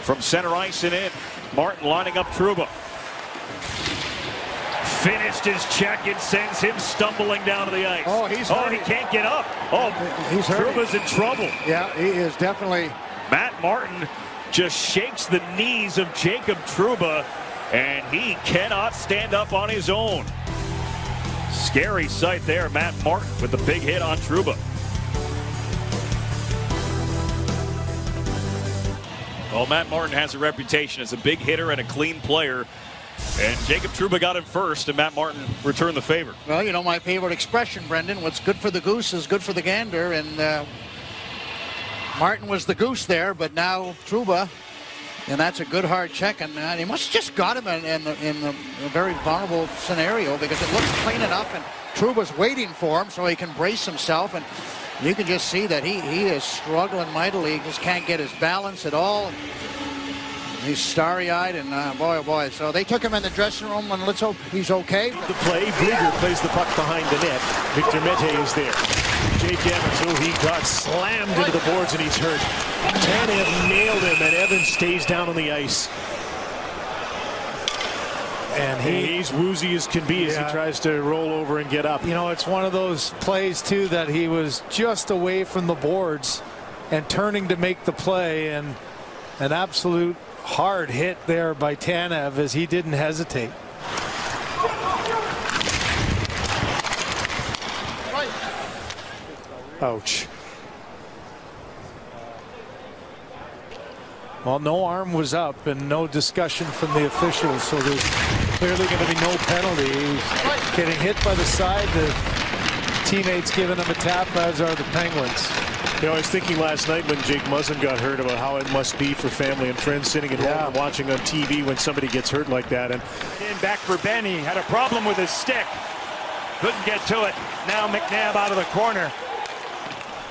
from center ice and in. Martin lining up Trouba. Finished his check and sends him stumbling down to the ice. Oh, he's Oh, hurting. he can't get up. Oh, He's hurting. Trouba's in trouble. Yeah, he is definitely. Matt Martin just shakes the knees of Jacob Trouba, and he cannot stand up on his own. Scary sight there, Matt Martin with the big hit on Trouba. Well, Matt Martin has a reputation as a big hitter and a clean player. And Jacob Trouba got him first, and Matt Martin returned the favor. Well, you know my favorite expression, Brendan. What's good for the goose is good for the gander, and uh, Martin was the goose there, but now Trouba, and that's a good hard check, and uh, he must have just got him in, in, the, in the, very vulnerable scenario because it looks clean enough, and Trouba's waiting for him so he can brace himself, and you can just see that he, he is struggling mightily. He just can't get his balance at all. He's starry-eyed, and uh, boy, oh boy. So they took him in the dressing room, and let's hope he's okay. The play, Blieger plays the puck behind the net. Victor Mete is there. Jake Evans, oh, he got slammed into the boards and he's hurt. Tanev nailed him and Evans stays down on the ice. And he, he's woozy as can be as he tries to roll over and get up. You know, it's one of those plays, too, that he was just away from the boards and turning to make the play. And an absolute hard hit there by Tanev as he didn't hesitate. Ouch. Well, no arm was up and no discussion from the officials, so there's clearly going to be no penalty. He's getting hit by the side. The teammates giving him a tap, as are the Penguins. You know, I was thinking last night when Jake Muzzin got hurt about how it must be for family and friends sitting at home Yeah. and watching on TV when somebody gets hurt like that. And In back for Benny. Had a problem with his stick. Couldn't get to it. Now McNabb out of the corner.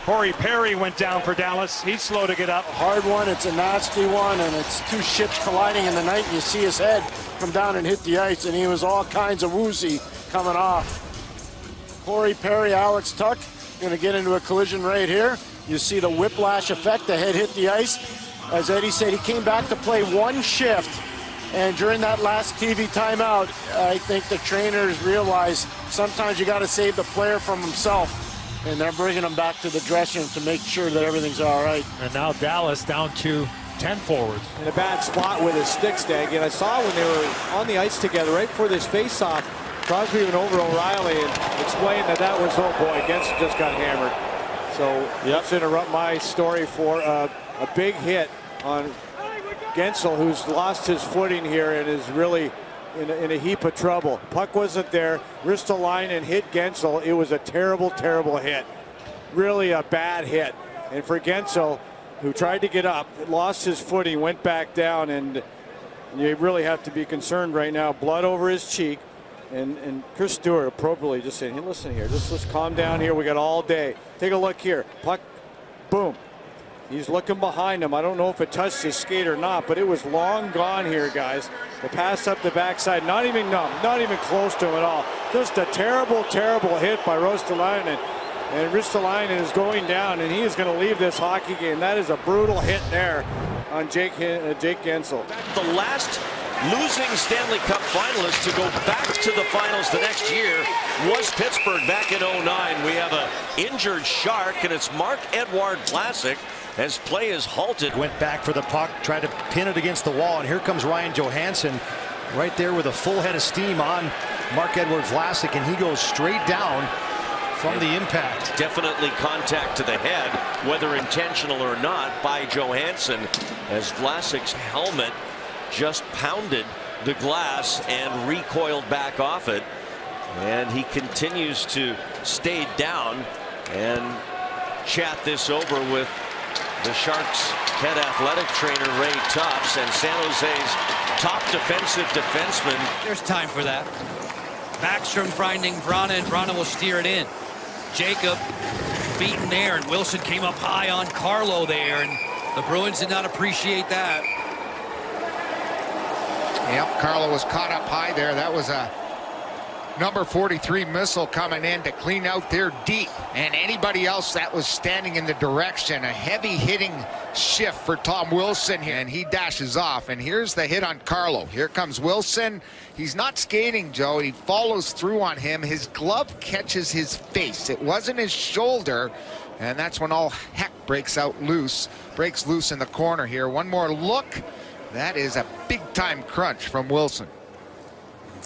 Corey Perry went down for Dallas. He's slow to get up. hard one. It's a nasty one, and it's two ships colliding in the night. And you see his head come down and hit the ice, and he was all kinds of woozy coming off. Corey Perry, Alex Tuch, going to get into a collision right here. You see the whiplash effect. The head hit the ice. As Eddie said, he came back to play one shift. And during that last TV timeout, I think the trainers realized sometimes you got to save the player from himself. And they're bringing them back to the dressing room to make sure that everything's all right. And now Dallas down to 10 forwards. in a bad spot with his stick stag. And I saw when they were on the ice together right before this face-off, Crosby went over O'Reilly and explained that that was, oh boy, Guentzel just got hammered. So let's interrupt my story for uh, a big hit on Guentzel, who's lost his footing here and is really in a, in a heap of trouble. Puck wasn't there. Ristolainen and hit Guentzel. It was a terrible, terrible hit. Really a bad hit. And for Guentzel, who tried to get up, lost his footing, went back down, and you really have to be concerned right now. Blood over his cheek. And, and Chris Stewart appropriately just saying, hey, listen here, just let's calm down here. We got all day. Take a look here. Puck, boom. He's looking behind him. I don't know if it touched his skate or not, but it was long gone here, guys. The pass up the backside, not even no, not even close to him at all. Just a terrible, terrible hit by Ristolainen. And Ristolainen is going down, and he is going to leave this hockey game. That is a brutal hit there on Jake uh, Jake Guentzel. the last losing Stanley Cup finalists to go back to the finals the next year was Pittsburgh back in 09. We have a injured Shark, and it's Mark Edward Vlasic as play is halted. Went back for the puck, tried to pin it against the wall, and here comes Ryan Johansen right there with a full head of steam on Marc-Edouard Vlasic, and he goes straight down from the impact. Definitely contact to the head, whether intentional or not, by Johansen as Vlasic's helmet just pounded the glass and recoiled back off it. And he continues to stay down and chat this over with the Sharks head athletic trainer Ray Tufts and San Jose's top defensive defenseman. There's time for that. Backstrom finding Vrana, and Vrana will steer it in. Jacob beaten there, and Wilson came up high on Carlo there, and the Bruins did not appreciate that. Yep, Carlo was caught up high there. That was a number 43 missile coming in to clean out their deep. And anybody else that was standing in the direction, a heavy hitting shift for Tom Wilson here, and he dashes off. And here's the hit on Carlo. Here comes Wilson. He's not skating, Joe. He follows through on him. His glove catches his face. It wasn't his shoulder. And that's when all heck breaks out loose, breaks loose in the corner here. One more look. That is a big time crunch from Wilson.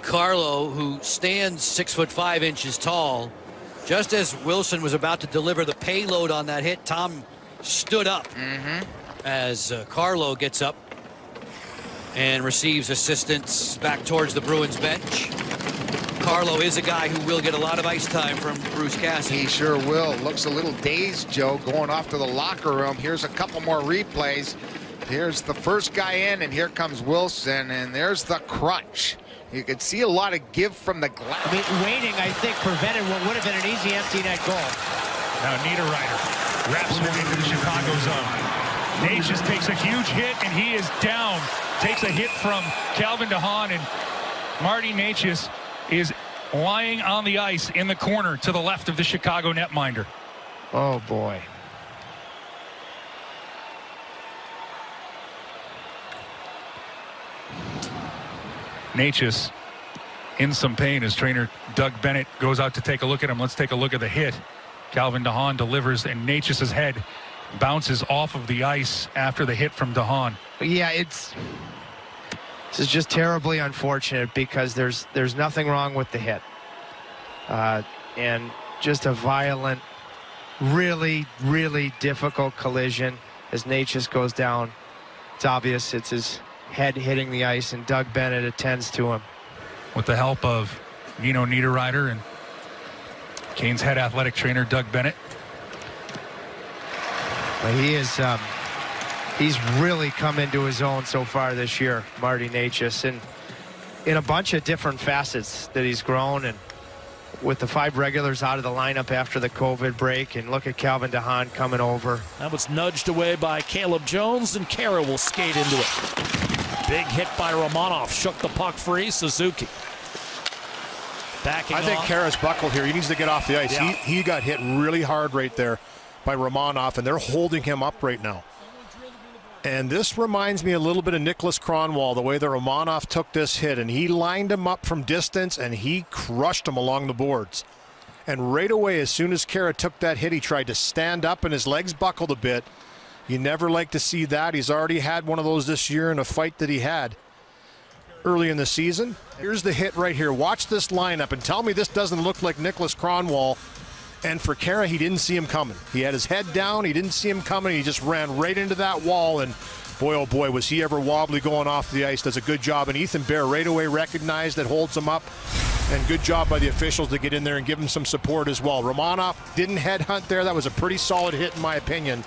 Carlo, who stands six foot five inches tall, just as Wilson was about to deliver the payload on that hit, Tom stood up as uh, Carlo gets up and receives assistance back towards the Bruins bench. Carlo is a guy who will get a lot of ice time from Bruce Cassidy. He sure will. Looks a little dazed, Joe, going off to the locker room. Here's a couple more replays. Here's the first guy in, and here comes Wilson, and there's the crunch. You could see a lot of give from the glass. I mean, waiting, I think, prevented what would have been an easy empty net goal. Now Niederreiter wraps one into the Chicago zone. Necas takes a huge hit, and he is down. Takes a hit from Calvin DeHaan, and Marty Necas is lying on the ice in the corner to the left of the Chicago netminder. Oh, boy. Necas in some pain as trainer Doug Bennett goes out to take a look at him. Let's take a look at the hit. Calvin DeHaan delivers, and Necas's head bounces off of the ice after the hit from DeHaan. Yeah, it's this is just terribly unfortunate because there's there's nothing wrong with the hit, uh, and just a violent, really really difficult collision as Necas goes down. It's obvious it's his head hitting the ice, and Doug Bennett attends to him. With the help of Nino Niederreiter and Kane's head athletic trainer Doug Bennett. But he is um, he's really come into his own so far this year, Marty Necas, and in a bunch of different facets that he's grown and with the five regulars out of the lineup after the COVID break and look at Calvin DeHaan coming over. That was nudged away by Caleb Jones and Khaira will skate into it. Big hit by Romanov, shook the puck free, Suzuki. Backing I think off. Khaira's buckled here. He needs to get off the ice. Yeah. He, he got hit really hard right there by Romanov, and they're holding him up right now. And this reminds me a little bit of Nicholas Kronwall, the way that Romanov took this hit, and he lined him up from distance, and he crushed him along the boards. And right away, as soon as Khaira took that hit, he tried to stand up, and his legs buckled a bit. You never like to see that. He's already had one of those this year in a fight that he had early in the season. Here's the hit right here. Watch this lineup and tell me this doesn't look like Nicholas Kronwall. And for Khaira, he didn't see him coming. He had his head down. He didn't see him coming. He just ran right into that wall. And boy, oh boy, was he ever wobbly going off the ice. Does a good job. And Ethan Bear right away recognized that, holds him up. And good job by the officials to get in there and give him some support as well. Romanov didn't headhunt there. That was a pretty solid hit, in my opinion.